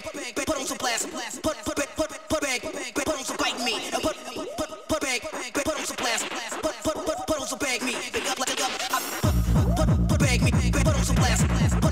bag, put on some blast, put put put put put bag, put on some bite me, put put put bag, put on some blast, put put put put on some bag me, pick up like up, put put put bag me, put on some blast, put put put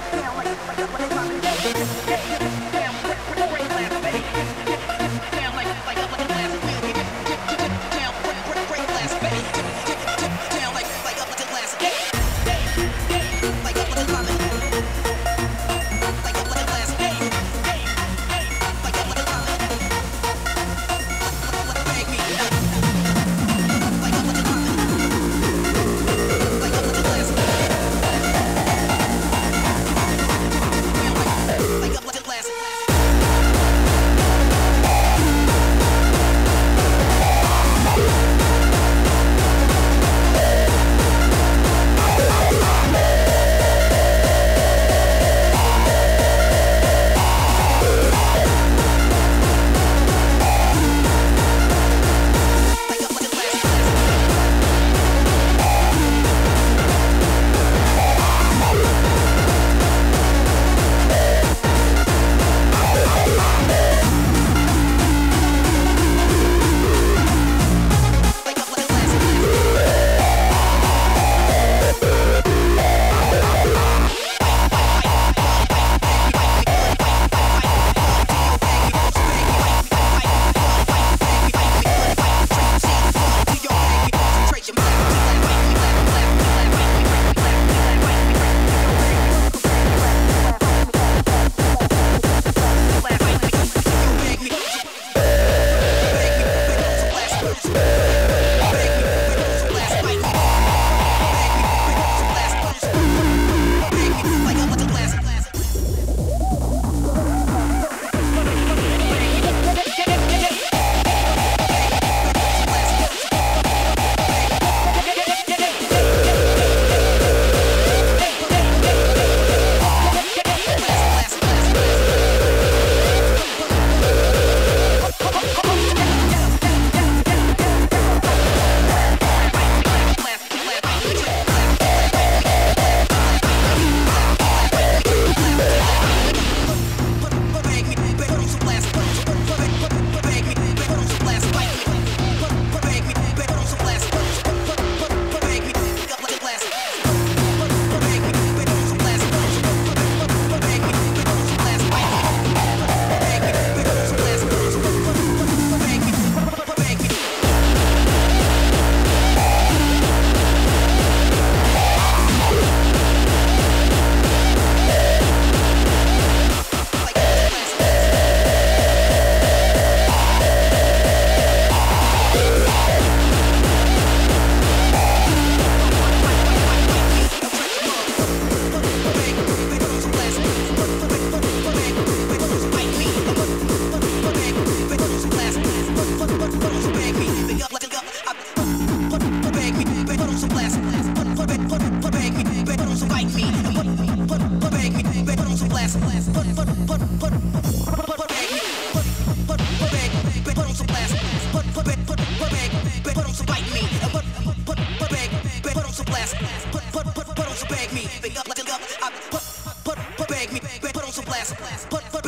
Put put put put put put on some me. Put put put put on some blast. Put put put put on some bag me. Up like up. Put put put bag me put on some blast. Put